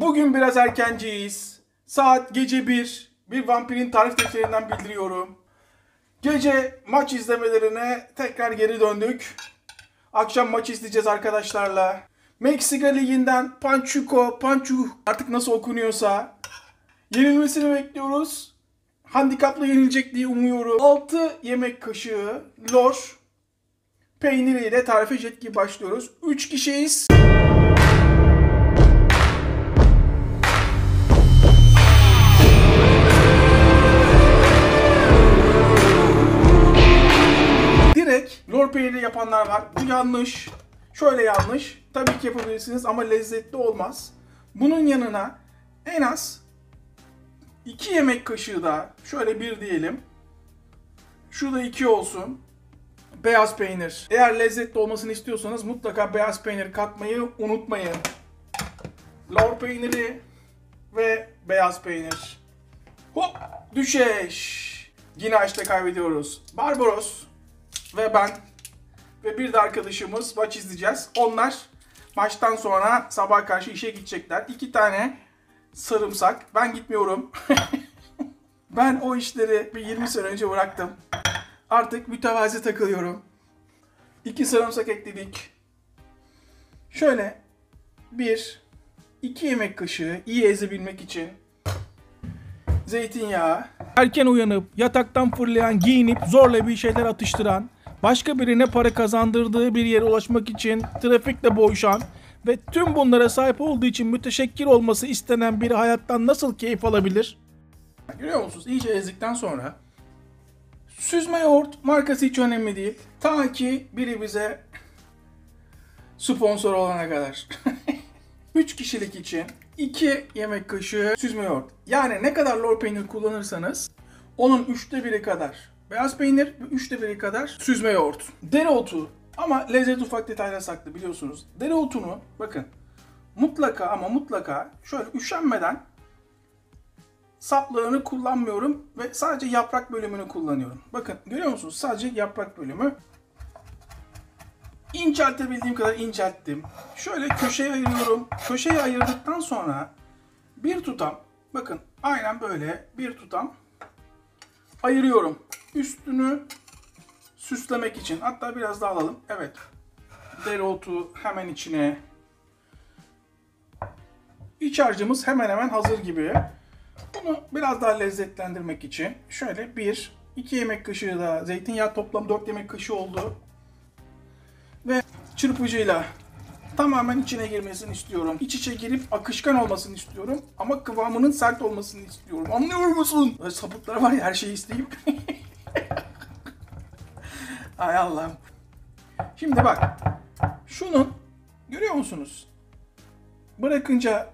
Bugün biraz erkenciyiz. Saat gece 1. Bir vampirin tarif defterinden bildiriyorum. Gece maç izlemelerine tekrar geri döndük. Akşam maç izleyeceğiz arkadaşlarla. Meksika Ligi'nden Panchuco, Panchu artık nasıl okunuyorsa yenilmesini bekliyoruz. Handikapla yenilecek diye umuyorum. 6 yemek kaşığı lor peyniriyle tarife jet gibi başlıyoruz. 3 kişiyiz. Lor peyniri yapanlar var. Bu yanlış. Şöyle yanlış. Tabii ki yapabilirsiniz ama lezzetli olmaz. Bunun yanına en az 2 yemek kaşığı da şöyle bir diyelim. Şurada 2 olsun. Beyaz peynir. Eğer lezzetli olmasını istiyorsanız mutlaka beyaz peynir katmayı unutmayın. Lor peyniri ve beyaz peynir. Hop! Düşeş! Yine açta kaybediyoruz. Barbaros ve ben ve bir de arkadaşımız maç izleyeceğiz. Onlar maçtan sonra sabah karşı işe gidecekler. İki tane sarımsak. Ben gitmiyorum. ben o işleri bir 20 sene önce bıraktım. Artık mütevazi takılıyorum. İki sarımsak ekledik. Şöyle bir, iki yemek kaşığı iyi ezebilmek için zeytinyağı. Erken uyanıp yataktan fırlayan, giyinip zorla bir şeyler atıştıran, başka birine para kazandırdığı bir yere ulaşmak için trafikle boğuşan ve tüm bunlara sahip olduğu için müteşekkir olması istenen biri hayattan nasıl keyif alabilir? Görüyor musunuz? İyice ezdikten sonra süzme yoğurt markası hiç önemli değil. Ta ki biri bize sponsor olana kadar. 3 kişilik için 2 yemek kaşığı süzme yoğurt. Yani ne kadar lor peynir kullanırsanız onun üçte biri kadar beyaz peynir ve üçte biri kadar süzme yoğurt. Dereotu ama lezzet ufak detaylar saklı biliyorsunuz. Dereotunu bakın mutlaka ama mutlaka şöyle üşenmeden saplarını kullanmıyorum ve sadece yaprak bölümünü kullanıyorum. Bakın görüyor musunuz? Sadece yaprak bölümü. İnceltebildiğim kadar incelttim. Şöyle köşeye ayırıyorum. Köşeye ayırdıktan sonra bir tutam, bakın aynen böyle bir tutam ayırıyorum. Üstünü süslemek için. Hatta biraz daha alalım. Evet. Dereotu hemen içine. İç harcımız hemen hemen hazır gibi. Bunu biraz daha lezzetlendirmek için şöyle bir, iki yemek kaşığı da zeytinyağı toplam 4 yemek kaşığı oldu. Ve çırpıcıyla tamamen içine girmesini istiyorum. İç içe girip akışkan olmasını istiyorum. Ama kıvamının sert olmasını istiyorum. Anlıyor musun? Böyle sapıklar var ya her şeyi isteyip. Ay Allah'ım. Şimdi bak. Şunun görüyor musunuz? Bırakınca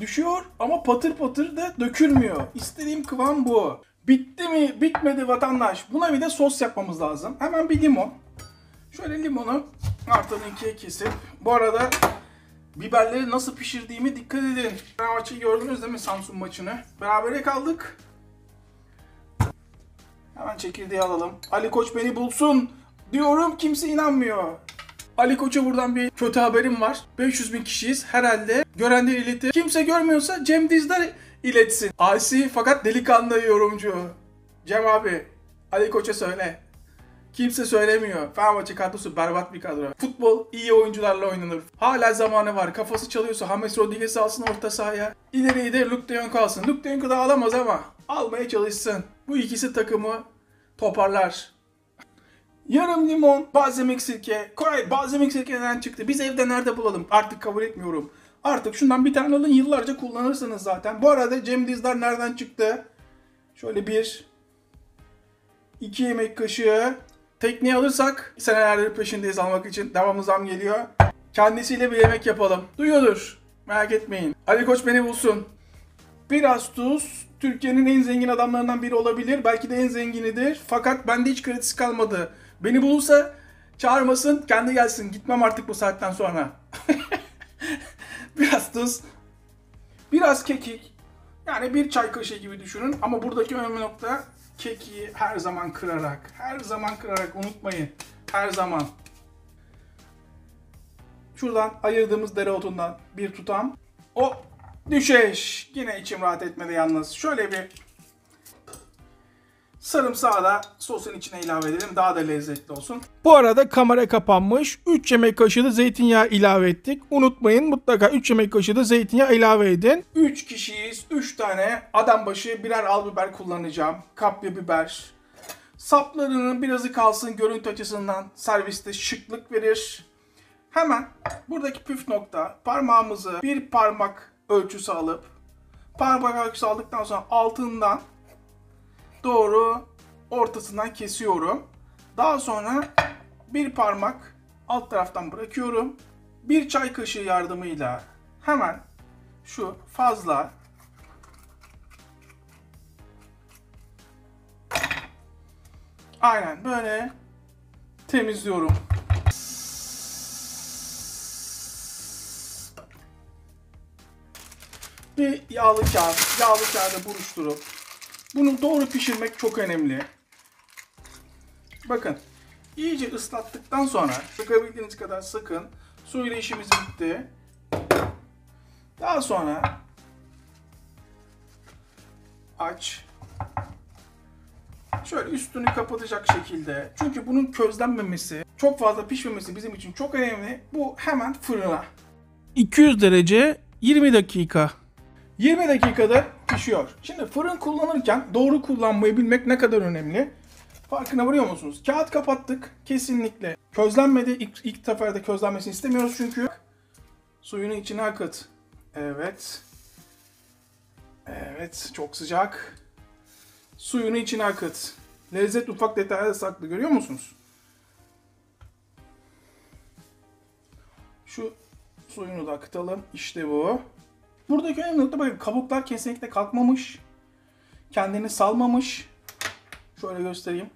düşüyor ama patır patır da dökülmüyor. İstediğim kıvam bu. Bitti mi? Bitmedi vatandaş. Buna bir de sos yapmamız lazım. Hemen bir limon. Şöyle limonu ortadan ikiye kesip. Bu arada biberleri nasıl pişirdiğimi dikkat edin. Fenerbahçe'yi gördünüz değil mi Samsun maçını? Berabere kaldık. Hemen çekirdeği alalım. Ali Koç beni bulsun diyorum kimse inanmıyor. Ali Koç'a buradan bir kötü haberim var. 500 bin kişiyiz herhalde. Görenler iletir. Kimse görmüyorsa Cem Dizdar iletsin. Asi fakat delikanlı yorumcu. Cem abi Ali Koç'a söyle. Kimse söylemiyor. Fenerbahçe kadrosu berbat bir kadro. Futbol iyi oyuncularla oynanır. Hala zamanı var. Kafası çalıyorsa James Rodriguez alsın orta sahaya. İleriyi de Luke de Jong alsın. Luke de Jong'u da alamaz ama almaya çalışsın. Bu ikisi takımı toparlar. Yarım limon, balzamik sirke. Koray balzamik sirke nereden çıktı? Biz evde nerede bulalım? Artık kabul etmiyorum. Artık şundan bir tane alın yıllarca kullanırsınız zaten. Bu arada Cem Dizdar nereden çıktı? Şöyle bir, iki yemek kaşığı. Tekniği alırsak senelerdir peşindeyiz almak için. Devamlı zam geliyor. Kendisiyle bir yemek yapalım. Duyuyordur. Merak etmeyin. Ali Koç beni bulsun. Biraz tuz. Türkiye'nin en zengin adamlarından biri olabilir. Belki de en zenginidir. Fakat bende hiç kredisi kalmadı. Beni bulursa çağırmasın, kendi gelsin. Gitmem artık bu saatten sonra. Biraz tuz. Biraz kekik. Yani bir çay kaşığı gibi düşünün. Ama buradaki önemli nokta kekiği her zaman kırarak. Her zaman kırarak unutmayın. Her zaman. Şuradan ayırdığımız dereotundan bir tutam. O Düşeş. Yine içim rahat etmedi yalnız. Şöyle bir sarımsağı da sosun içine ilave edelim. Daha da lezzetli olsun. Bu arada kamera kapanmış. 3 yemek kaşığı da zeytinyağı ilave ettik. Unutmayın mutlaka 3 yemek kaşığı da zeytinyağı ilave edin. 3 kişiyiz. 3 tane adam başı birer al biber kullanacağım. Kapya biber. Saplarının birazı kalsın görüntü açısından serviste şıklık verir. Hemen buradaki püf nokta parmağımızı bir parmak ölçüsü alıp parmak ölçüsü aldıktan sonra altından doğru ortasından kesiyorum. Daha sonra bir parmak alt taraftan bırakıyorum. Bir çay kaşığı yardımıyla hemen şu fazla aynen böyle temizliyorum. Bir yağlı kağıt, yağlı kağıda buruşturup bunu doğru pişirmek çok önemli. Bakın iyice ıslattıktan sonra sıkabildiğiniz kadar sıkın. Suyla işimiz bitti. Daha sonra aç. Şöyle üstünü kapatacak şekilde. Çünkü bunun közlenmemesi, çok fazla pişmemesi bizim için çok önemli. Bu hemen fırına. 200 derece 20 dakika. 20 dakikada pişiyor. Şimdi fırın kullanırken doğru kullanmayı bilmek ne kadar önemli. Farkına varıyor musunuz? Kağıt kapattık. Kesinlikle. Közlenmedi. İlk, ilk seferde közlenmesini istemiyoruz çünkü. Suyunu içine akıt. Evet. Evet. Çok sıcak. Suyunu içine akıt. Lezzet ufak detayda saklı. Görüyor musunuz? Şu suyunu da akıtalım. İşte bu. Buradaki önemli nokta bakın kabuklar kesinlikle kalkmamış. Kendini salmamış. Şöyle göstereyim.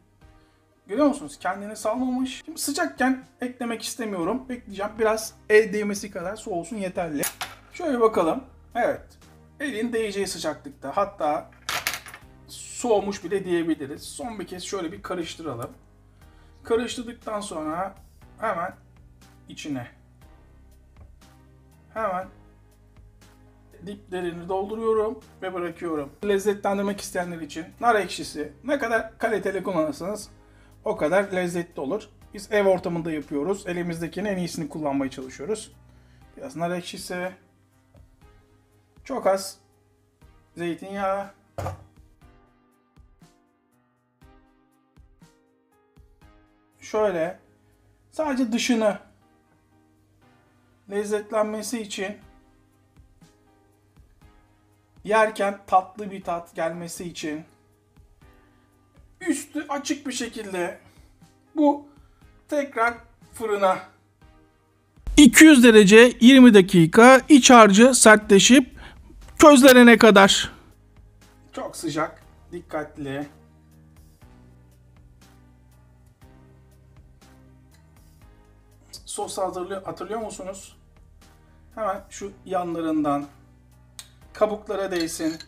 Görüyor musunuz? Kendini salmamış. Şimdi sıcakken eklemek istemiyorum. Bekleyeceğim. Biraz el değmesi kadar soğusun yeterli. Şöyle bakalım. Evet. Elin değeceği sıcaklıkta. Hatta soğumuş bile diyebiliriz. Son bir kez şöyle bir karıştıralım. Karıştırdıktan sonra hemen içine hemen diplerini dolduruyorum ve bırakıyorum. Lezzetlendirmek isteyenler için nar ekşisi ne kadar kaliteli kullanırsanız o kadar lezzetli olur. Biz ev ortamında yapıyoruz. Elimizdekinin en iyisini kullanmaya çalışıyoruz. Biraz nar ekşisi. Çok az zeytinyağı. Şöyle sadece dışını lezzetlenmesi için yerken tatlı bir tat gelmesi için üstü açık bir şekilde bu tekrar fırına 200 derece 20 dakika iç harcı sertleşip közlenene kadar. çok sıcak dikkatli sos hazırlıyor hatırlıyor musunuz? Hemen şu yanlarından kabuklara değsin.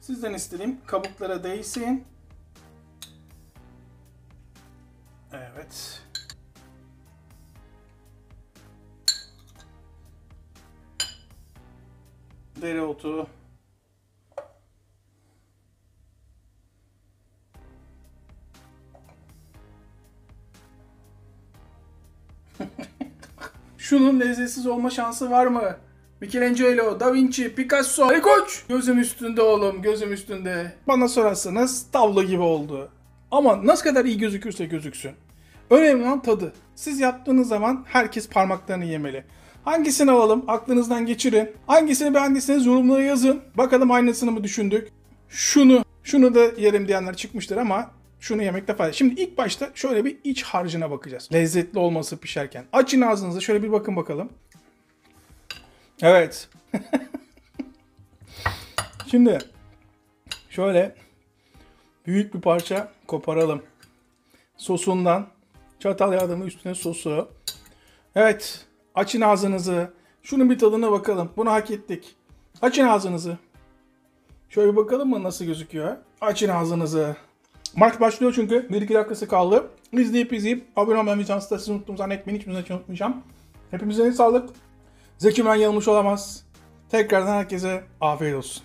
Sizden istediğim kabuklara değsin. Evet. Dereotu. Şunun lezzetsiz olma şansı var mı? Michelangelo, Da Vinci, Picasso, Ali Koç! Gözüm üstünde oğlum, gözüm üstünde. Bana sorarsanız tablo gibi oldu. Ama nasıl kadar iyi gözükürse gözüksün. Önemli olan tadı. Siz yaptığınız zaman herkes parmaklarını yemeli. Hangisini alalım? Aklınızdan geçirin. Hangisini beğendiyseniz yorumlara yazın. Bakalım aynısını mı düşündük? Şunu, şunu da yerim diyenler çıkmıştır ama şunu yemekte fayda. Şimdi ilk başta şöyle bir iç harcına bakacağız. Lezzetli olması pişerken. Açın ağzınızı şöyle bir bakın bakalım. Evet. Şimdi şöyle büyük bir parça koparalım. Sosundan çatal yardımı üstüne sosu. Evet. Açın ağzınızı. Şunun bir tadına bakalım. Bunu hak ettik. Açın ağzınızı. Şöyle bir bakalım mı nasıl gözüküyor. Açın ağzınızı. Maç başlıyor çünkü. 1-2 dakikası kaldı. İzleyip izleyip abone olmayı vicdansızda sizi unuttum zannetmeyin. Hiçbir zaman unutmayacağım. Hepimizin sağlık. Zeki Müren yanılmış olamaz. Tekrardan herkese afiyet olsun.